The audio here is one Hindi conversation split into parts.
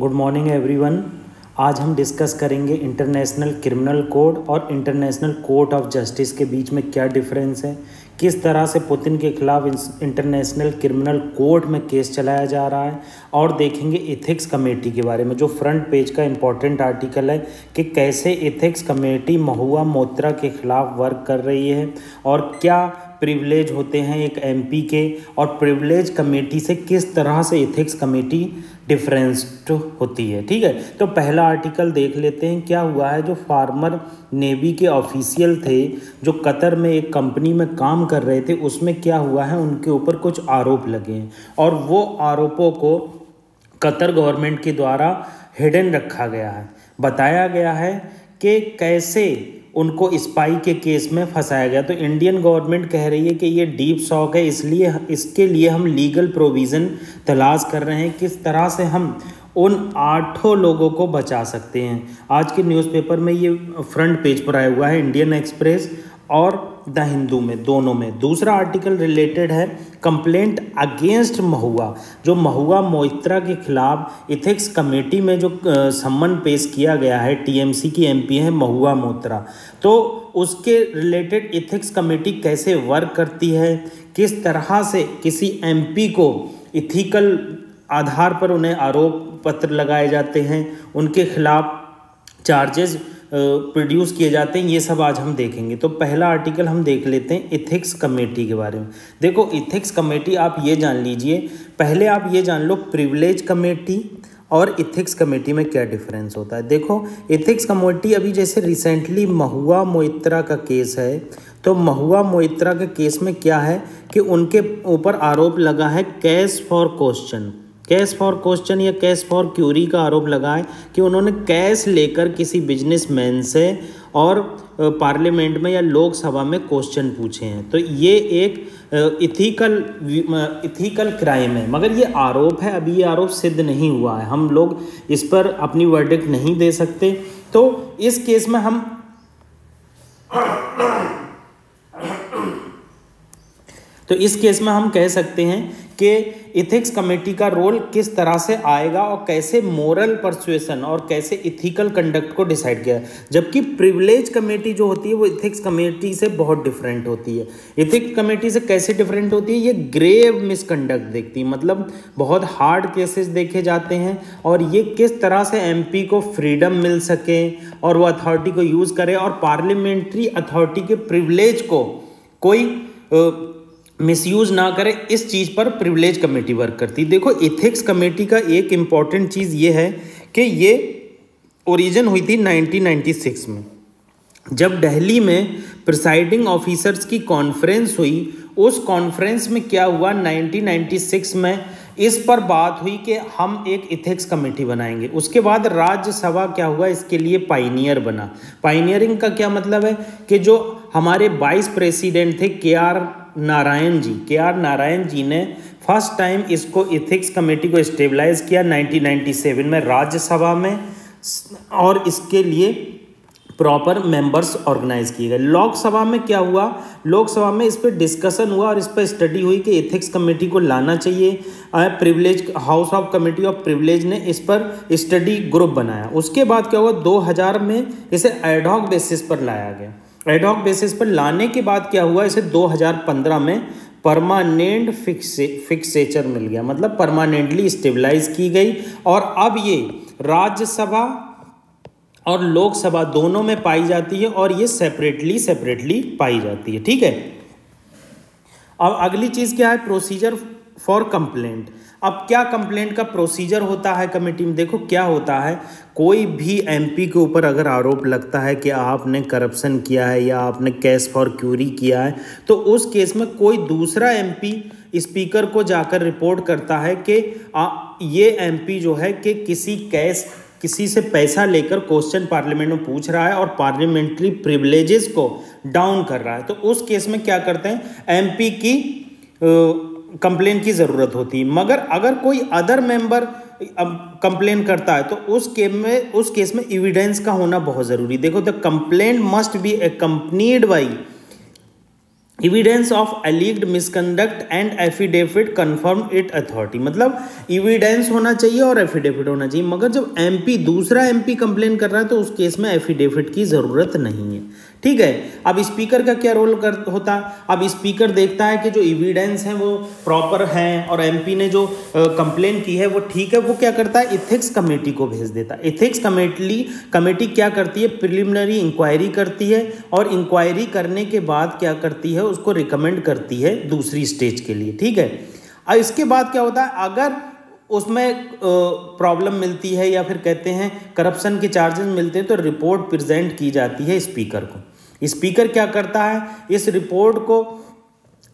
गुड मॉर्निंग एवरीवन आज हम डिस्कस करेंगे इंटरनेशनल क्रिमिनल कोड और इंटरनेशनल कोर्ट ऑफ़ जस्टिस के बीच में क्या डिफरेंस है? किस तरह से पुतिन के खिलाफ इंटरनेशनल क्रिमिनल कोर्ट में केस चलाया जा रहा है? और देखेंगे इथिक्स कमेटी के बारे में, जो फ्रंट पेज का इम्पोर्टेंट आर्टिकल है कि कैसे इथिक्स कमेटी महुआ मोत्रा के खिलाफ वर्क कर रही है और क्या प्रिविलेज होते हैं एक एमपी के और प्रिविलेज कमेटी से किस तरह से इथिक्स कमेटी डिफरेंस्ड होती है, ठीक है? तो पहला आर्टिकल देख लेते हैं, क्या हुआ है? जो फार्मर नेवी के ऑफिशियल थे, जो कतर में एक कंपनी में काम कर रहे थे, उसमें क्या हुआ है? उनके ऊपर कुछ आरोप लगे हैं। और वो आरोपों को कतर गवर्नमेंट के द्वारा हिडन रखा गया है। बताया गया है कि कैसे उनको स्पाई के केस में फंसाया गया। तो इंडियन गवर्नमेंट कह रही है कि ये डीप शॉक है, इसलिए इसके लिए हम लीगल प्रोविज़न तलाश कर रहे हैं। किस तरह से हम उन आठों लोगों को बचा सकते हैं? आज के न्यूज़पेपर में ये फ्रंट पेज पर आया हुआ है इंडियन एक्सप्रेस और द हिंदू में, दोनों में। दूसरा आर्टिकल रिलेटेड है कंप्लेंट अगेंस्ट महुआ, जो महुआ मोइत्रा के खिलाफ इथिक्स कमेटी में जो सम्मन पेश किया गया है टीएमसी की एमपी है, महुआ मोत्रा। तो उसके रिलेटेड इथिक्स कमेटी कैसे वर्क करती है? किस तरह से किसी एमपी को इथिकल आधार पर उन्हें आरोप पत्र लगाए जाते हैं? उनके खिलाफ चार्जेस प्रोड्यूस किए जाते हैं, ये सब आज हम देखेंगे। तो पहला आर्टिकल हम देख लेते हैं इथिक्स कमेटी के बारे में। देखो इथिक्स कमेटी आप ये जान लीजिए, पहले आप ये जान लो प्रिविलेज कमेटी और इथिक्स कमेटी में क्या डिफरेंस होता है। देखो इथिक्स कमेटी अभी जैसे रिसेंटली महुआ मोइत्रा का केस है तो महुआ मोइत्रा के केस में क्या है कि उनके ऊपर आरोप लगा है cash for question cash for question या कैश फॉर क्यूरी का आरोप लगाए कि उन्होंने कैश लेकर किसी बिजनेसमैन से और पार्लियामेंट में या लोकसभा में क्वेश्चन पूछे हैं। तो ये एक इथिकल इथिकल क्राइम है। मगर ये आरोप है, अभी ये आरोप सिद्ध नहीं हुआ है। हम लोग इस पर अपनी वर्डिक नहीं दे सकते। तो इस केस में हम तो इस केस में हम कह सकते हैं कि इथिक्स कमेटी का रोल किस तरह से आएगा और कैसे मोरल परसुएसन और कैसे इथिकल कंडक्ट को डिसाइड किया जबकि प्रिविलेज कमेटी जो होती है, वो इथिक्स कमेटी से बहुत डिफरेंट होती है। इथिक्स कमेटी से कैसे डिफरेंट होती है? ये ग्रेव मिसकंडक्ट देखती है। मतलब बहुत हार्ड केसेस देखे जाते हैं और ये किस तरह से एमपी को फ्रीडम मिल सके और वो अथॉरिटी को यूज़ करे और पार्लियामेंट्री अथॉरिटी के प्रिविलेज को कोई मिसयूज़ ना करें, इस चीज़ पर प्रिविलेज कमेटी वर्क करती। देखो इथिक्स कमेटी का एक इंपॉर्टेंट चीज़ ये है कि ये ओरिजिन हुई थी 1996 में। जब दिल्ली में प्रिसाइडिंग ऑफिसर्स की कॉन्फ्रेंस हुई, उस कॉन्फ्रेंस में क्या हुआ 1996 में? इस पर बात हुई कि हम एक इथिक्स कमेटी बनाएँगे। उसके बाद राज्यसभा क्या हुआ? इसके लिए पाइनियर बना। पाइनियरिंग का क्या मतलब है? कि जो हमारे वाइस प्रेसिडेंट थे के आर नारायण जी, के आर नारायण जी ने फ़र्स्ट टाइम इसको इथिक्स कमेटी को स्टेबलाइज किया 1997 में राज्यसभा में, और इसके लिए प्रॉपर मेंबर्स ऑर्गेनाइज किए गए। लोकसभा में क्या हुआ? लोकसभा में इस पर डिस्कशन हुआ और इस पर स्टडी हुई कि इथिक्स कमेटी को लाना चाहिए। Privilege house of committee of privilege ने इस पर स्टडी ग्रुप बनाया। उसके बाद क्या हुआ? 2000 में इसे एडॉक बेसिस पर लाया गया। एडॉक बेसिस पर लाने के बाद क्या हुआ? इसे 2015 में परमानेंट फिक्से फिक्सेचर मिल गया। मतलब परमानेंटली स्टेबलाइज की गई। और अब ये राज्यसभा और लोकसभा दोनों में पाई जाती है और ये सेपरेटली सेपरेटली पाई जाती है। ठीक है? अब अगली चीज़ क्या है? प्रोसीजर फॉर कंप्लेंट अब क्या कंप्लेंट का प्रोसीजर होता है कमेटी में? देखो क्या होता है, कोई भी एमपी के ऊपर अगर आरोप लगता है कि आपने करप्शन किया है या आपने कैश फॉर क्यूरी किया है तो उस केस में कोई दूसरा एमपी स्पीकर को जाकर रिपोर्ट करता है कि ये एमपी जो है कि किसी कैश किसी से पैसा लेकर क्वेश्चन पार्लियामेंट में पूछ रहा है और पार्लियामेंट्री प्रिविलेजेस को डाउन कर रहा है। तो उस केस में क्या करते हैं? एमपी की कंप्लेन की ज़रूरत होती। है मगर अगर कोई अदर मेंबर कंप्लेन करता है तो उस केस में, उस केस में एविडेंस का होना बहुत ज़रूरी। देखो the complain must be accompanied by evidence of alleged misconduct and affidavit confirm it authority मतलब इविडेंस होना चाहिए और एफिडेविट होना चाहिए। मगर जब MP दूसरा MP कंप्लेन कर रहा है तो उस केस में एफिडेविट की ज़रूरत नहीं है। ठीक है? अब स्पीकर का क्या रोल कर, होता? अब स्पीकर देखता है कि जो एविडेंस हैं वो प्रॉपर हैं और एमपी ने जो कंप्लेन की है, वो ठीक है, वो क्या करता है? इथिक्स कमेटी को भेज देता है। इथिक्स कमेटी कमेटी क्या करती है? प्रिलिमिनरी इंक्वायरी करती है और इंक्वायरी करने के बाद क्या करती है? उसको रिकमेंड करती है दूसरी स्टेज के लिए। ठीक है? और इसके बाद क्या होता है? अगर उसमें प्रॉब्लम मिलती है या फिर कहते हैं करप्शन के चार्जेस मिलते हैं तो रिपोर्ट प्रेजेंट की जाती है स्पीकर को। स्पीकर क्या करता है? इस रिपोर्ट को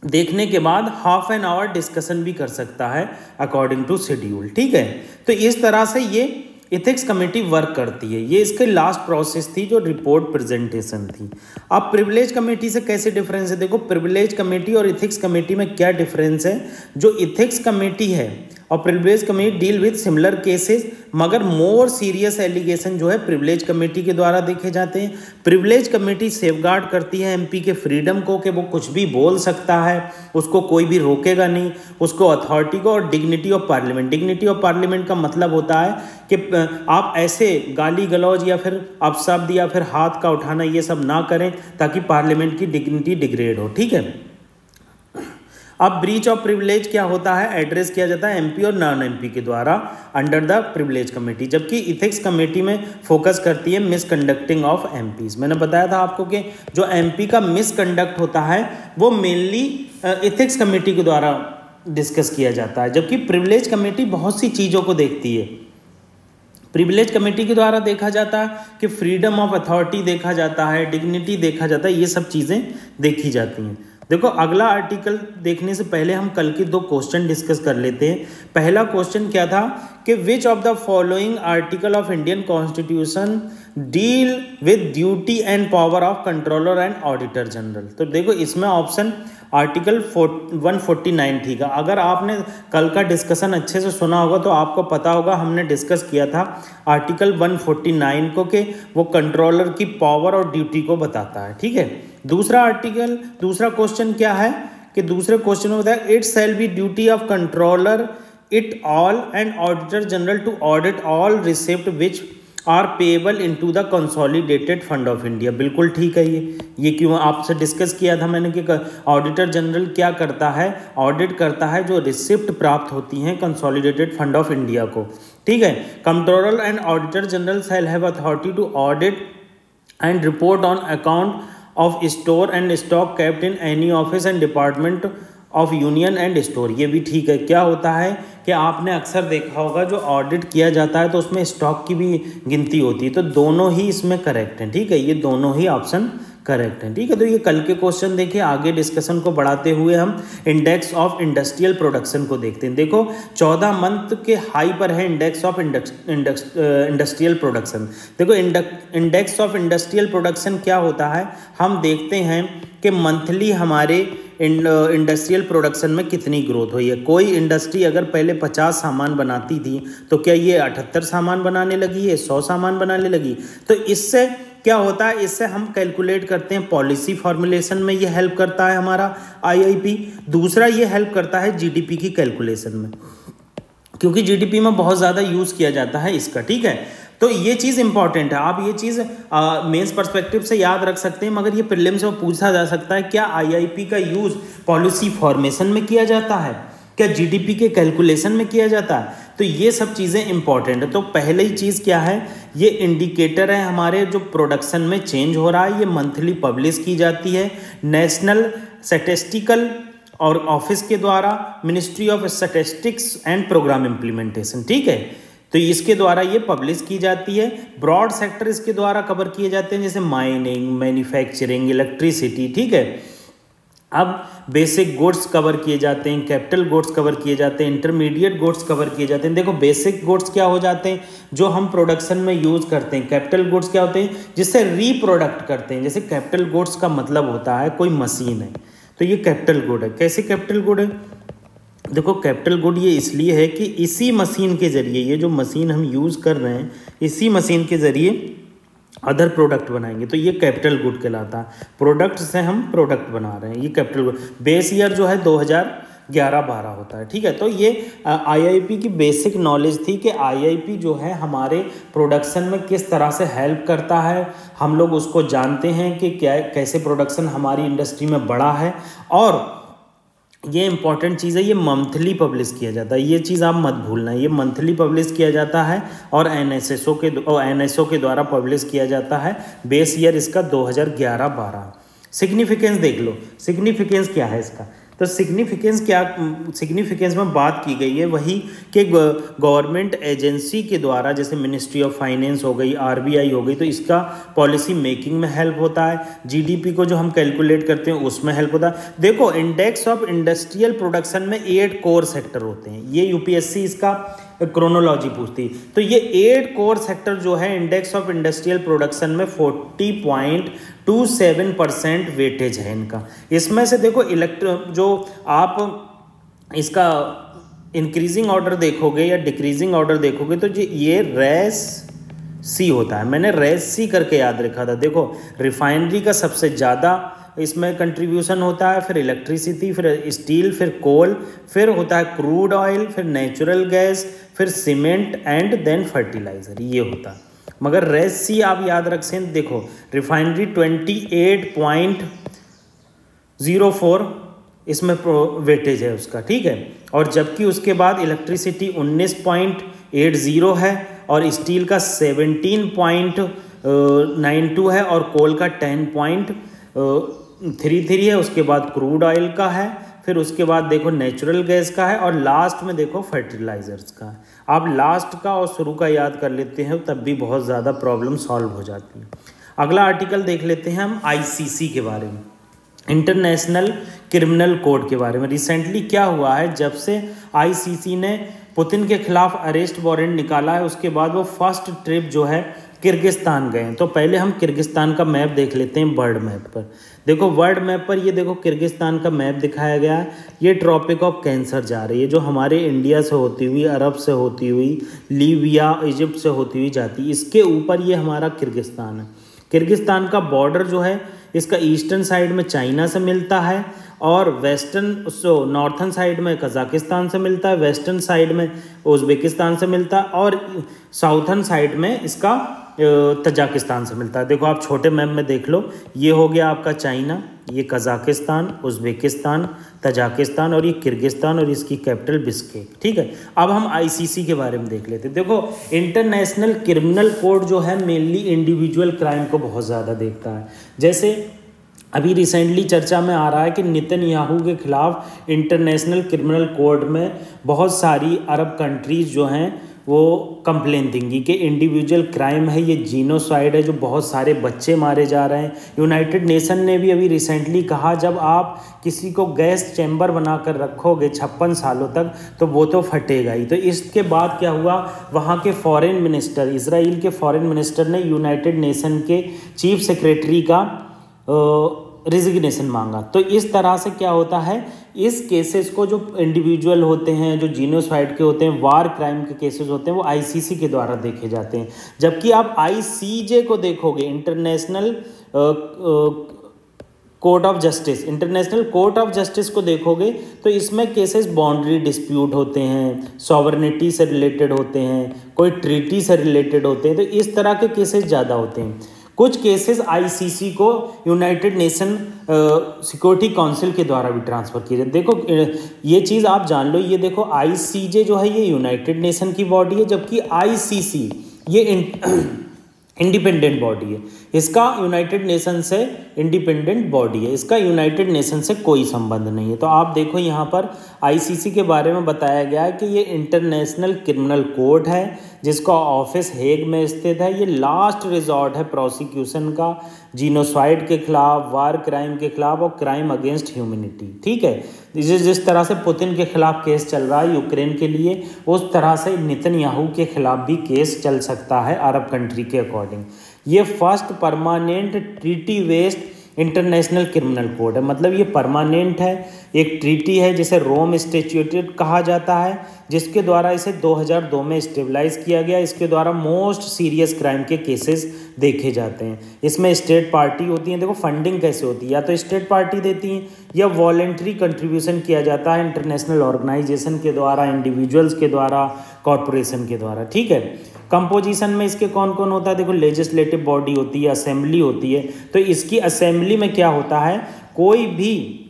देखने के बाद हाफ़ एन आवर डिस्कशन भी कर सकता है अकॉर्डिंग टू शेड्यूल ठीक है? तो इस तरह से ये इथिक्स कमेटी वर्क करती है। ये इसके लास्ट प्रोसेस थी, जो रिपोर्ट प्रेजेंटेशन थी। अब प्रिविलेज कमेटी से कैसे डिफरेंस है? देखो प्रिविलेज कमेटी और इथिक्स कमेटी में क्या डिफरेंस है? जो इथिक्स कमेटी है और privilege committee deal with similar cases मगर मोर सीरियस एलिगेशन जो है प्रिविलेज कमेटी के द्वारा देखे जाते हैं। प्रिविलेज कमेटी सेफगार्ड करती है एमपी के फ्रीडम को कि वो कुछ भी बोल सकता है, उसको कोई भी रोकेगा नहीं, उसको अथॉरिटी को और dignity of parliament dignity of parliament का मतलब होता है कि आप ऐसे गाली गलौज या फिर अपशब्द या फिर हाथ का उठाना ये सब ना करें ताकि पार्लियामेंट की डिग्निटी डिग्रेड हो, ठीक है? अब ब्रीच ऑफ़ प्रिविलेज क्या होता है? एड्रेस किया जाता है एमपी और नॉन एमपी के द्वारा अंडर द प्रिविलेज कमेटी जबकि इथिक्स कमेटी में फोकस करती है मिसकंडक्टिंग ऑफ़ एमपीज मैंने बताया था आपको कि जो एमपी का मिसकंडक्ट होता है, वो मेनली इथिक्स कमेटी के द्वारा डिस्कस किया जाता है, जबकि प्रिविलेज कमेटी बहुत सी चीज़ों को देखती है। प्रिविलेज कमेटी के द्वारा देखा जाता है कि फ्रीडम ऑफ़ अथॉरिटी देखा जाता है डिग्निटी देखा जाता है, ये सब चीज़ें देखी जाती हैं। देखो, अगला आर्टिकल देखने से पहले हम कल के दो क्वेश्चन डिस्कस कर लेते हैं। पहला क्वेश्चन क्या था कि which of the following article of Indian constitution deal with duty and power of controller and auditor general तो देखो, इसमें option article one forty nine ठीक है। अगर आपने कल का डिस्कशन अच्छे से सुना होगा तो आपको पता होगा, हमने डिस्कस किया था आर्टिकल वन फोर्टी नाइन को कि वो कंट्रोलर की पावर और ड्यूटी को बताता है, ठीक है? दूसरा आर्टिकल दूसरा क्वेश्चन क्या है? कि दूसरे क्वेश्चन में बताया it shall be duty of controller it all and auditor general to audit all receipt which are payable into the consolidated fund of India बिल्कुल ठीक है ये। ये क्यों? आपसे डिस्कस किया था मैंने कि ऑडिटर जनरल क्या करता है? ऑडिट करता है जो रिसिप्ट प्राप्त होती हैं कंसोलिडेटेड फंड ऑफ़ इंडिया को। ठीक है? Controller and auditor general shall have authority to audit and report on account of store and stock kept in any office and department of union and store ये भी ठीक है। क्या होता है कि आपने अक्सर देखा होगा, जो ऑडिट किया जाता है तो उसमें स्टॉक की भी गिनती होती है। तो दोनों ही इसमें करेक्ट हैं। ठीक है? ये दोनों ही ऑप्शन करेक्ट है, ठीक है? तो ये कल के क्वेश्चन देखिए, आगे डिस्कशन को बढ़ाते हुए हम इंडेक्स ऑफ़ इंडस्ट्रियल प्रोडक्शन को देखते हैं। देखो, चौदह मंथ के हाई पर है इंडेक्स ऑफ़ इंडस्ट्रियल प्रोडक्शन देखो इंडेक्स ऑफ़ इंडस्ट्रियल प्रोडक्शन क्या होता है? हम देखते हैं कि मंथली हमारे इंडस्ट्रियल प्रोडक्शन में कितनी ग्रोथ हुई है। कोई इंडस्ट्री अगर पहले पचास सामान बनाती थी तो क्या ये अठहत्तर सामान बनाने लगी है? सौ सामान बनाने लगी? तो इससे क्या होता है, इससे हम कैलकुलेट करते हैं पॉलिसी फॉर्मुलेशन में ये हेल्प करता है हमारा आईआईपी दूसरा ये हेल्प करता है जीडीपी की कैलकुलेशन में, क्योंकि जीडीपी में बहुत ज़्यादा यूज़ किया जाता है इसका, ठीक है? तो ये चीज़ इंपॉर्टेंट है। आप ये चीज़ मेंस पर्सपेक्टिव से याद रख सकते हैं, मगर ये प्रिलिम्स में पूछा जा सकता है, क्या आईआईपी का यूज़ पॉलिसी फॉर्मेशन में किया जाता है? क्या जीडीपी के कैलकुलेशन में किया जाता? है तो ये सब चीज़ें इंपॉर्टेंट है। तो पहले ही चीज़ क्या है? ये इंडिकेटर है हमारे जो प्रोडक्शन में चेंज हो रहा है। ये मंथली पब्लिश की जाती है। नेशनल स्टेटिस्टिकल और ऑफ़िस के द्वारा ministry of statistics and programme implementation ठीक है? तो इसके द्वारा ये पब्लिश की जाती है। ब्रॉड सेक्टर इसके द्वारा कवर किए जाते हैं, जैसे माइनिंग मैन्युफैक्चरिंग इलेक्ट्रिसिटी ठीक है? अब बेसिक गुड्स कवर किए जाते हैं कैपिटल गुड्स कवर किए जाते हैं इंटरमीडिएट गुड्स कवर किए जाते हैं। देखो बेसिक गुड्स क्या हो जाते हैं? जो हम प्रोडक्शन में यूज़ करते हैं। कैपिटल गुड्स क्या होते हैं? जिससे रीप्रोडक्ट करते हैं। जैसे कैपिटल गुड्स का मतलब होता है कोई मशीन है। तो ये कैपिटल गुड है। कैसे कैपिटल गुड है? देखो कैपिटल गुड ये इसलिए है कि इसी मशीन के ज़रिए, ये जो मशीन हम यूज़ कर रहे हैं, इसी मशीन के ज़रिए अदर प्रोडक्ट बनाएँगे तो ये कैपिटल गुड कहलाता है। प्रोडक्ट से हम प्रोडक्ट बना रहे हैं, ये कैपिटल गुड बेस ईयर जो है 2011 बारह होता है, ठीक है? तो ये आईआईपी की बेसिक नॉलेज थी कि आईआईपी जो है हमारे प्रोडक्शन में किस तरह से हेल्प करता है। हम लोग उसको जानते हैं कि क्या, कैसे प्रोडक्शन हमारी इंडस्ट्री में बढ़ा है। और ये इंपॉर्टेंट चीज़ है, ये मंथली पब्लिश किया जाता है। ये चीज़ आप मत भूलना, ये मंथली पब्लिश किया जाता है और एन एस एस ओ के एन एस ओ के द्वारा पब्लिश किया जाता है बेस ईयर इसका 2011-12 सिग्निफिकेंस देख लो। सिग्निफिकेंस क्या है इसका? तो सिग्निफिकेंस क्या सिग्निफिकेंस में बात की गई है, वही कि गवर्नमेंट एजेंसी के द्वारा, जैसे मिनिस्ट्री ऑफ़ फाइनेंस हो गई आरबीआई हो गई तो इसका पॉलिसी मेकिंग में हेल्प होता है। जीडीपी को जो हम कैलकुलेट करते हैं, उसमें हेल्प होता है। देखो इंडेक्स ऑफ़ इंडस्ट्रियल प्रोडक्शन में एट कोर सेक्टर होते हैं। ये यूपीएससी इसका क्रोनोलॉजी पूछती। तो ये एट कोर सेक्टर जो है इंडेक्स ऑफ़ इंडस्ट्रियल प्रोडक्शन में forty point two seven percent weightage है इनका। इसमें से देखो इलेक्ट्रो जो आप इसका इंक्रीजिंग ऑर्डर देखोगे या डिक्रीजिंग ऑर्डर देखोगे तो ये रेस सी होता है। मैंने रेस सी करके याद रखा था। देखो रिफाइनरी का सबसे ज़्यादा इसमें कंट्रीब्यूशन होता है, फिर इलेक्ट्रिसिटी फिर स्टील फिर कोल फिर होता है क्रूड ऑयल फिर नेचुरल गैस फिर सीमेंट एंड देन फर्टिलाइज़र ये होता है। मगर रेस सी आप याद रख सें देखो refinery twenty eight point zero four इसमें वेटेज है उसका, ठीक है? और जबकि उसके बाद इलेक्ट्रिसिटी उन्नीस पॉइंट एट ज़ीरो है, और स्टील का सेवनटीन पॉइंट नाइन टू है, और कोल का टेन पॉइंट थ्री थ्री है, उसके बाद क्रूड ऑयल का है, फिर उसके बाद देखो नेचुरल गैस का है और लास्ट में देखो फर्टिलाइजर्स का है। आप लास्ट का और शुरू का याद कर लेते हैं, तब भी बहुत ज़्यादा प्रॉब्लम सॉल्व हो जाती है। अगला आर्टिकल देख लेते हैं हम आईसीसी के बारे में, इंटरनेशनल क्रिमिनल कोड के बारे में। रिसेंटली क्या हुआ है, जब से आईसीसी ने पुतिन के खिलाफ अरेस्ट वारंट निकाला है, उसके बाद वो फ़र्स्ट ट्रिप जो है किर्गिस्तान गए तो पहले हम किर्गिस्तान का मैप देख लेते हैं वर्ल्ड मैप पर। देखो, वर्ल्ड मैप पर ये देखो, किर्गिस्तान का मैप दिखाया गया। है ये ट्रॉपिक ऑफ़ कैंसर जा रही है। जो हमारे इंडिया से होती हुई, अरब से होती हुई, लीबिया, इजिप्ट से होती हुई जाती इसके ऊपर ये हमारा किर्गिस्तान है। किर्गिस्तान का बॉर्डर जो है, इसका ईस्टर्न साइड में चाइना से मिलता है और वेस्टर्न, सो, नॉर्थन साइड में कज़ाकिस्तान से मिलता है, वेस्टर्न साइड में उज़्बेकिस्तान से मिलता है और साउथर्न साइड में इसका तजाकिस्तान से मिलता है। देखो, आप छोटे मैप में देख लो, ये हो गया आपका चाइना, ये कज़ाकिस्तान, उज़्बेकिस्तान, तजाकिस्तान और ये किर्गिस्तान और इसकी कैपिटल बिस्के ठीक है? अब हम आईसीसी के बारे में देख लेते हैं। देखो, इंटरनेशनल क्रिमिनल कोड जो है, मेनली इंडिविजुअल क्राइम को बहुत ज़्यादा देखता है। जैसे, अभी रिसेंटली चर्चा में आ रहा है कि नितिन याहू के खिलाफ इंटरनेशनल क्रिमिनल कोर्ट में बहुत सारी अरब कंट्रीज़ जो हैं वो कंप्लेन देंगी कि इंडिविजुअल क्राइम है, ये जीनोसाइड है, जो बहुत सारे बच्चे मारे जा रहे हैं। यूनाइटेड नेशन ने भी अभी रिसेंटली कहा, जब आप किसी को गैस चैम्बर बना कर रखोगे छप्पन सालों तक तो वो तो फटेगा ही। तो इसके बाद क्या हुआ? वहाँ के फॉरेन मिनिस्टर इसराइल के फॉरेन मिनिस्टर ने यूनाइटेड नेशन के चीफ सेक्रेटरी का रिजिग्नेशन मांगा। तो इस तरह से क्या होता है? इस केसेस को जो इंडिविजुअल होते हैं, जो जीनोसाइड के होते हैं वार क्राइम के केसेस होते हैं, वो आईसीसी के द्वारा देखे जाते हैं। जबकि आप आईसीजे को देखोगे international court of justice international court of justice को देखोगे तो इसमें केसेस बाउंड्री डिस्प्यूट होते हैं सॉवर्निटी से रिलेटेड होते हैं, कोई ट्रीटी से रिलेटेड होते हैं तो इस तरह के केसेस ज़्यादा होते हैं। कुछ केसेस आईसीसी को यूनाइटेड नेशन सिक्योरिटी काउंसिल के द्वारा भी ट्रांसफ़र किए जाते देखो ये चीज़ आप जान लो, ये देखो आईसीजे जो है, ये यूनाइटेड नेशन की बॉडी है, जबकि आईसीसी ये इंडिपेंडेंट बॉडी है। इसका यूनाइटेड नेशन से इंडिपेंडेंट बॉडी है। इसका यूनाइटेड नेशन से कोई संबंध नहीं है। तो आप देखो यहाँ पर आईसीसी के बारे में बताया गया है कि ये इंटरनेशनल क्रिमिनल कोर्ट है, जिसका ऑफ़िस हेग में स्थित है। ये लास्ट रिजॉर्ट है प्रोसिक्यूशन का। जीनोसाइड के खिलाफ वार क्राइम के खिलाफ और क्राइम अगेंस्ट ह्यूमनिटी ठीक है? जिस जिस तरह से पुतिन के खिलाफ केस चल रहा है यूक्रेन के लिए, उस तरह से नितिन याहू के खिलाफ भी केस चल सकता है अरब कंट्री के अकॉर्डिंग ये first permanent treaty based international criminal code है। मतलब ये परमानेंट है, एक ट्रीटी है जिसे रोम स्टेच्यूटेड कहा जाता है, जिसके द्वारा इसे 2002 में स्टेबलाइज किया गया। इसके द्वारा मोस्ट सीरियस क्राइम के केसेस देखे जाते हैं। इसमें स्टेट पार्टी होती है, देखो फंडिंग कैसे होती है? या तो स्टेट पार्टी देती हैं, या वॉलेंट्री कंट्रीब्यूशन किया जाता है इंटरनेशनल ऑर्गेनाइजेशन के द्वारा इंडिविजुअल्स के द्वारा कॉरपोरेशन के द्वारा, ठीक है? कंपोजिशन में इसके कौन कौन होता है? देखो लेजिस्लेटिव बॉडी होती है असेंबली होती है। तो इसकी असेंबली में क्या होता है? कोई भी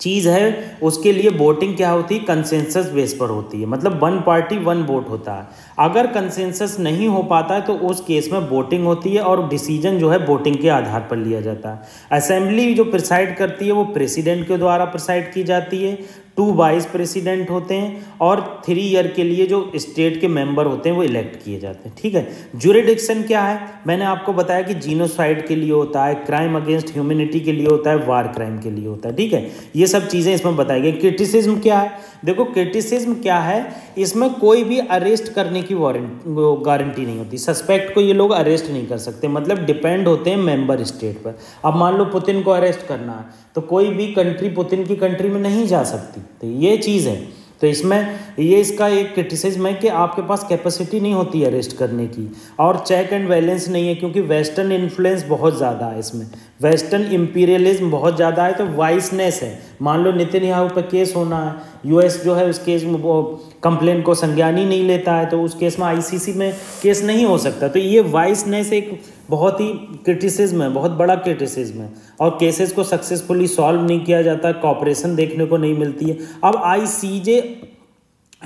चीज़ है, उसके लिए वोटिंग क्या होती है? कंसेंसस बेस पर होती है। मतलब वन पार्टी वन वोट होता है। अगर कंसेंसस नहीं हो पाता है तो उस केस में वोटिंग होती है और डिसीज़न जो है वोटिंग के आधार पर लिया जाता है। असेंबली जो प्रिसाइड करती है, वो प्रेसिडेंट के द्वारा प्रिसाइड की जाती है। टू वाइस प्रेसिडेंट होते हैं और थ्री ईयर के लिए जो स्टेट के मेंबर होते हैं, वो इलेक्ट किए जाते हैं। ठीक है? जुरिडिक्शन क्या है? मैंने आपको बताया कि जीनोसाइड के लिए होता है क्राइम अगेंस्ट ह्यूमिनिटी के लिए होता है वार क्राइम के लिए होता है। ठीक है? ये सब चीज़ें इसमें बताई गई। क्रिटिसिज्म क्या है? देखो क्रिटिसिज्म क्या है? इसमें कोई भी अरेस्ट करने की वारंट गारंटी नहीं होती। सस्पेक्ट को ये लोग अरेस्ट नहीं कर सकते। मतलब डिपेंड होते हैं मेंबर स्टेट पर। अब मान लो पुतिन को अरेस्ट करना है तो कोई भी कंट्री पुतिन की कंट्री में नहीं जा सकती। तो ये चीज़ है। तो इसमें ये इसका एक क्रिटिसिज्म है कि आपके पास कैपेसिटी नहीं होती है अरेस्ट करने की और चेक एंड बैलेंस नहीं है क्योंकि वेस्टर्न इन्फ्लुएंस बहुत ज़्यादा है इसमें। वेस्टर्न इम्पीरियलिज्म बहुत ज़्यादा है तो वाइसनेस है। मान लो नितिन याहू पर केस होना है यूएस जो है उस केस में वो कंप्लेन को संज्ञान ही नहीं लेता है तो उस केस में आईसीसी में केस नहीं हो सकता। तो ये वाइसनेस एक बहुत ही क्रिटिसिज्म है, बहुत बड़ा क्रिटिसिज्म है और केसेस को सक्सेसफुली सॉल्व नहीं किया जाता कॉपरेशन देखने को नहीं मिलती है। अब आईसीजे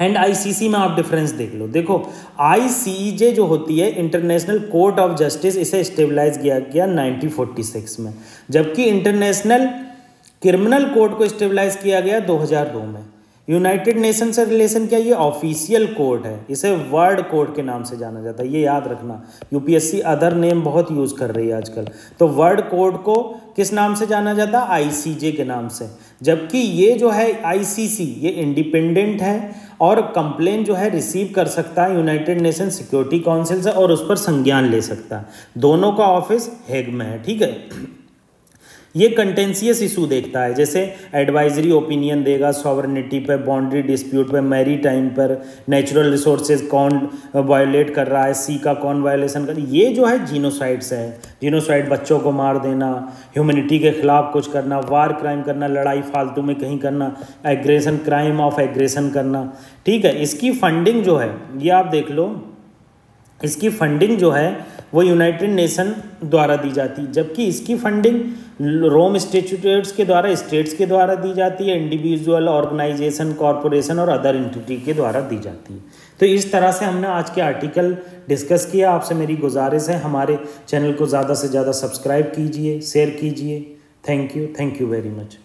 एंड आईसीसी में आप डिफरेंस देख लो। देखो आईसीजे जो होती है इंटरनेशनल कोर्ट ऑफ़ जस्टिस इसे स्टेबलाइज किया गया 1946 में। जबकि इंटरनेशनल क्रिमिनल कोर्ट को स्टेबलाइज किया गया 2002 में। यूनाइटेड नेशन से रिलेशन क्या, ये ऑफिशियल कोर्ट है। इसे वर्ल्ड कोर्ट के नाम से जाना जाता है। ये याद रखना, यूपीएससी अदर नेम बहुत यूज़ कर रही है आजकल। तो वर्ल्ड कोर्ट को किस नाम से जाना जाता? है आईसीजे के नाम से। जबकि ये जो है आईसीसी, ये इंडिपेंडेंट है और कंप्लेन जो है रिसीव कर सकता है यूनाइटेड नेशन सिक्योरिटी काउंसिल से और उस पर संज्ञान ले सकता है। दोनों का ऑफ़िस हेग में है, ठीक है? ये कंटेंसियस इशू देखता है। जैसे एडवाइजरी ओपिनियन देगा सॉवरनिटी पे बाउंड्री डिस्प्यूट पे मैरी टाइम पर नेचुरल रिसोर्सेज कौन वायोलेट कर रहा है सी का कौन वायोलेशन कर ये जो है जीनोसाइड्स है। जीनोसाइड बच्चों को मार देना ह्यूमनिटी के खिलाफ कुछ करना वार क्राइम करना, लड़ाई फालतू में कहीं करना एग्रेशन क्राइम ऑफ़ एग्रेशन करना। ठीक है, इसकी फंडिंग जो है, ये आप देख लो, इसकी फंडिंग जो है वो यूनाइटेड नेशन द्वारा दी जाती है। जबकि इसकी फंडिंग रोम स्टेचुटेट्स के द्वारा स्टेट्स के द्वारा दी जाती है। इंडिविजुअल ऑर्गेनाइजेशन कॉरपोरेशन और अदर इंटिटी के द्वारा दी जाती है। तो इस तरह से हमने आज के आर्टिकल डिस्कस किया। आपसे मेरी गुजारिश है, हमारे चैनल को ज़्यादा से ज़्यादा सब्सक्राइब कीजिए शेयर कीजिए। Thank you thank you very much